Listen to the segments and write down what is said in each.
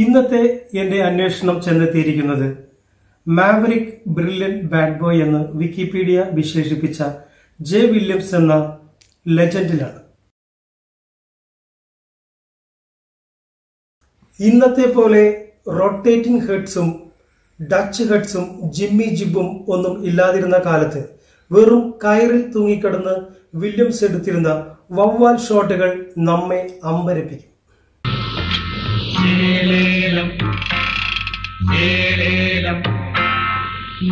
ഇന്നത്തെ എന്റെ അന്വേഷണം ചെന്നെത്തിയിരിക്കുന്നത് മാവറിക് ബ്രില്യൻ ബാഡ് ബോയ് എന്ന് വിക്കിപീഡിയ വിശേഷിപ്പിച്ച ജെ വില്യംസ് എന്ന ലെജൻഡിലാണ്. ഇന്നത്തെ പോലെ റൊട്ടേറ്റിംഗ് ഹെഡ്സും ഡച്ച് ഹെഡ്സും ജിമ്മി ജിബും ഒന്നും ഇല്ലാതിരുന്ന കാലത്ത് വെറും കയറിൽ തൂങ്ങിക്കിടന്ന് വില്യംസ് എടുത്തിരുന്ന വവ്വാൽ ഷോട്ടുകൾ നമ്മെ അമ്പരപ്പിക്കും. ഏലേലം ഏലേലം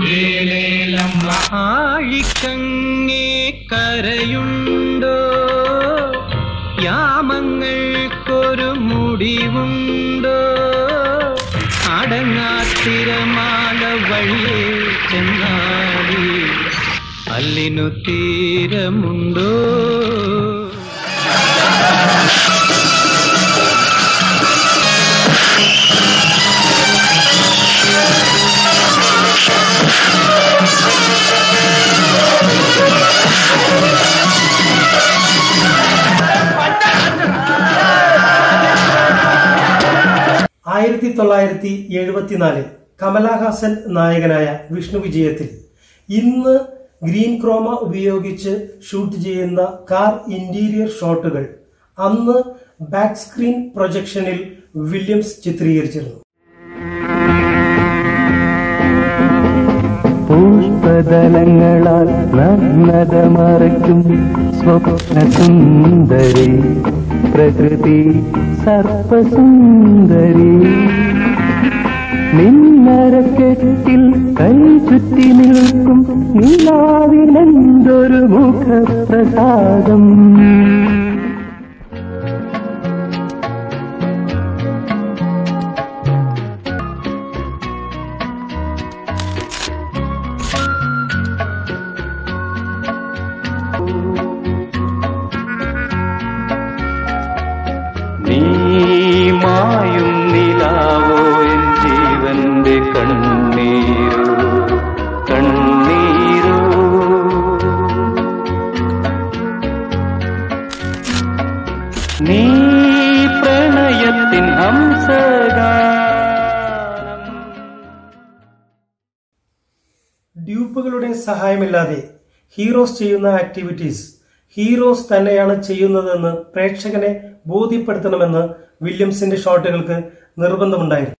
ഏലേലം. ആഴിക്കങ്ങേ കരയുണ്ടോ? യാമങ്ങൾക്കൊരു മുടിവുണ്ടോ? അടങ്ങാത്തിരമാല വഴിയേ ചെന്നാടി അല്ലിനു തീരമുണ്ടോ? ആയിരത്തി തൊള്ളായിരത്തി എഴുപത്തിനാലിൽ കമലഹാസൻ നായകനായ വിഷ്ണു വിജയത്തിൽ. ഇന്ന് ഗ്രീൻ ക്രോമ ഉപയോഗിച്ച് ഷൂട്ട് ചെയ്യുന്ന കാർ ഇന്റീരിയർ ഷോട്ടുകൾ അന്ന് ബാക്ക് സ്ക്രീൻ പ്രൊജക്ഷനിൽ വില്യംസ് ചിത്രീകരിച്ചിരുന്നു. പുഷ്പതലങ്ങളാൽ നഗ്നത മറയ്ക്കും സ്വപ്നസുന്ദരി. പ്രകൃതി സർപ്പസുന്ദരി. നിന്നരക്കെട്ടിൽ കൈ ചുറ്റി നിൽക്കും നിലാവിനെന്തൊരു മുഖപ്രസാദം. മായും നിലാവോ എൻ ജീവന്റെ കണ്ണീരോ കണ്ണീരോ നീ പ്രണയത്തിൻ ഹംസഗാനം. ഡ്യൂപ്പുകളുടെ സഹായമില്ലാതെ ഹീറോസ് ചെയ്യുന്ന ആക്ടിവിറ്റീസ് ഹീറോസ് തന്നെയാണ് ചെയ്യുന്നതെന്ന് പ്രേക്ഷകനെ ബോധ്യപ്പെടുത്തണമെന്ന് വില്യംസിന്റെ ഷോട്ടുകൾക്ക് നിർബന്ധമുണ്ടായിരുന്നു.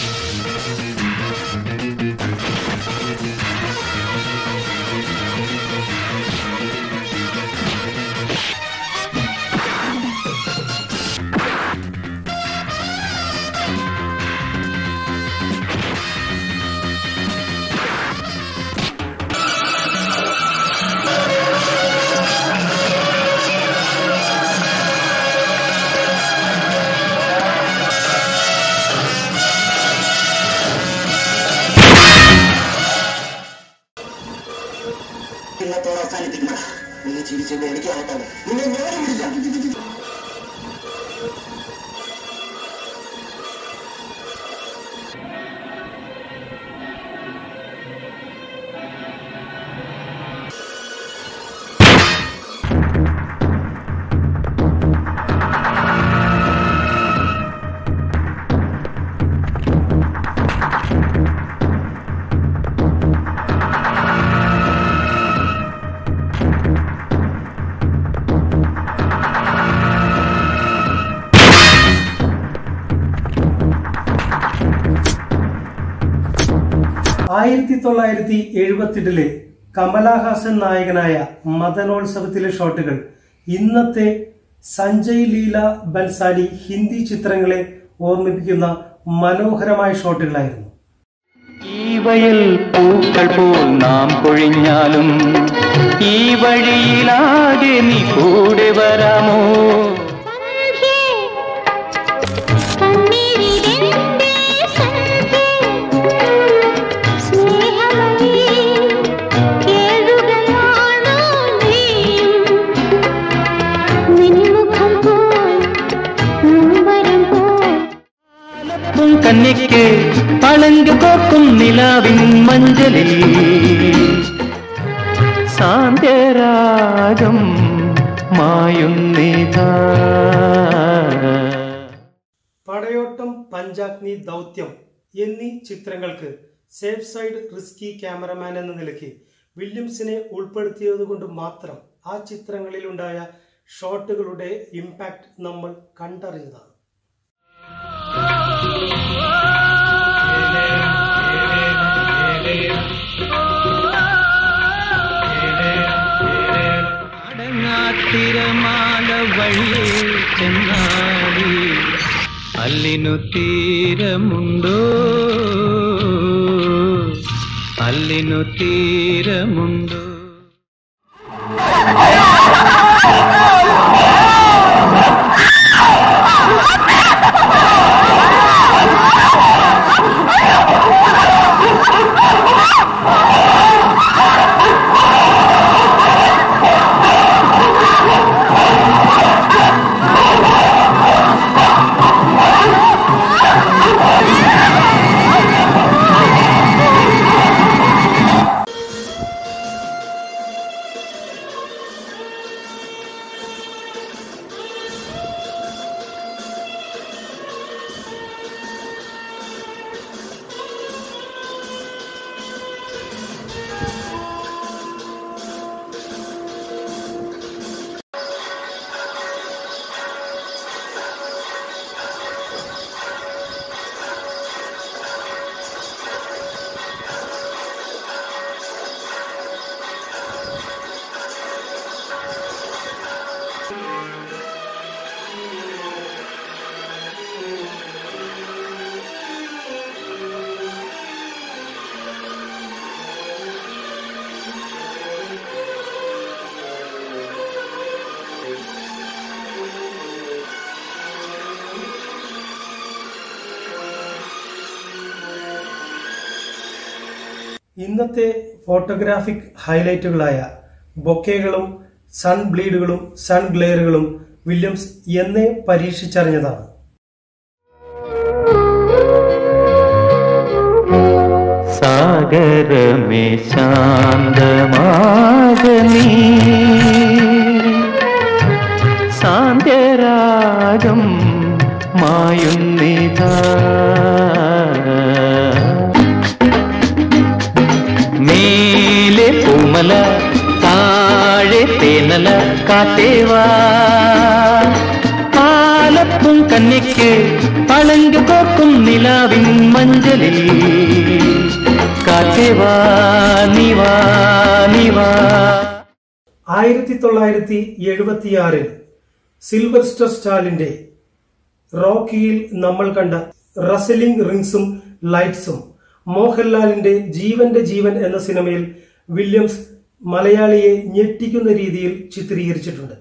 എനിക്ക് ആവട്ടെ നിന്നെ ഞാൻ വിടില്ല ആയിരത്തി തൊള്ളായിരത്തി എഴുപത്തിയെട്ടിലെ കമലഹാസൻ നായകനായ മദനോത്സവത്തിലെ ഷോട്ടുകൾ ഇന്നത്തെ സഞ്ജയ് ലീല ബൻസാലി ഹിന്ദി ചിത്രങ്ങളെ ഓർമ്മിപ്പിക്കുന്ന മനോഹരമായ ഷോട്ടുകളായിരുന്നു. ഈ പൂക്കൾ പോൽ നാം പൊഴിഞ്ഞാലും ഈ വഴിയിലാകെ നീ കൂടെ വരാമോ? കന്നിക്ക് പളങ്ക് കോക്കും നിലാവിൻ മഞ്ചലിൽ സാന്ത്യരാഗം മായുന്നിതാ പടയോട്ടം പഞ്ചാഗ്നി ദൗത്യം എന്നീ ചിത്രങ്ങൾക്ക് സേഫ് സൈഡ് റിസ്കി ക്യാമറമാൻ എന്ന നിലയ്ക്ക് വില്യംസിനെ ഉൾപ്പെടുത്തിയതുകൊണ്ട് മാത്രം ആ ചിത്രങ്ങളിലുണ്ടായ ഷോട്ടുകളുടെ ഇമ്പാക്റ്റ് നമ്മൾ കണ്ടറിഞ്ഞതാണ്. അല്ലിനു തീരമുണ്ടോ അല്ലിനു തീരമുണ്ടോ ഇന്നത്തെ ഫോട്ടോഗ്രാഫിക് ഹൈലൈറ്റുകളായ ബൊക്കേകളും സൺ ബ്ലീഡുകളും സൺ ഗ്ലെയറുകളും വില്യംസ് എന്നേ പരീക്ഷിച്ചറിഞ്ഞതാണ്. സാഗരമേ ശാന്തമാക നീ. സാന്ത്യരാഗം മായുന്നിതാ പൂമല താഴെ തേനല കാത്തേവാ. പാലപ്പും കന്നിക്ക് പളങ്ക് കോക്കും നിലാവിൻ മഞ്ചലിൽ ആയിരത്തി തൊള്ളായിരത്തി എഴുപത്തിയാറിൽ സിൽവർ സ്റ്റർ സ്റ്റാലിന്റെ റോക്കിയിൽ നമ്മൾ കണ്ട റസലിംഗ് റിങ്സും ലൈറ്റ്സും മോഹൻലാലിന്റെ ജീവന്റെ ജീവൻ എന്ന സിനിമയിൽ വില്യംസ് മലയാളിയെ ഞെട്ടിക്കുന്ന രീതിയിൽ ചിത്രീകരിച്ചിട്ടുണ്ട്.